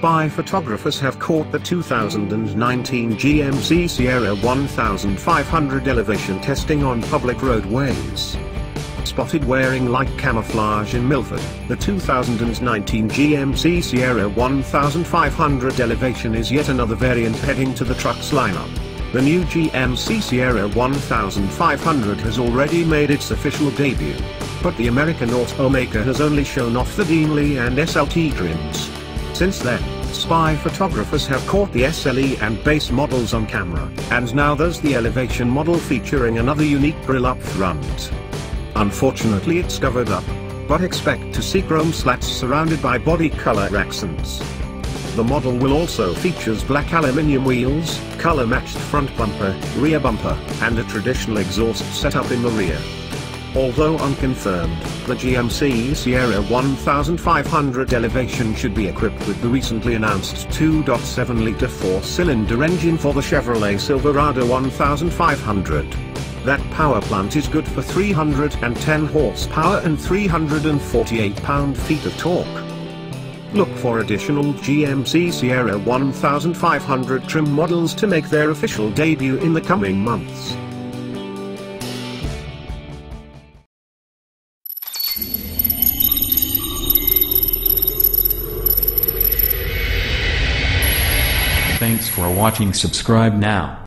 spy photographers have caught the 2019 GMC Sierra 1500 elevation testing on public roadways. Spotted wearing light camouflage in Milford, the 2019 GMC Sierra 1500 elevation is yet another variant heading to the truck's lineup. The new GMC Sierra 1500 has already made its official debut. But the American automaker has only shown off the Denali and SLT trims. Since then, spy photographers have caught the SLE and base models on camera, and now there's the elevation model featuring another unique grill up front. Unfortunately it's covered up, but expect to see chrome slats surrounded by body color accents. The model will also features black aluminium wheels, color-matched front bumper, rear bumper, and a traditional exhaust setup in the rear. Although unconfirmed, the GMC Sierra 1500 Elevation should be equipped with the recently announced 2.7-liter four-cylinder engine for the Chevrolet Silverado 1500. That power plant is good for 310 horsepower and 348 pound-feet of torque. Look for additional GMC Sierra 1500 trim models to make their official debut in the coming months. Thanks for watching subscribe now.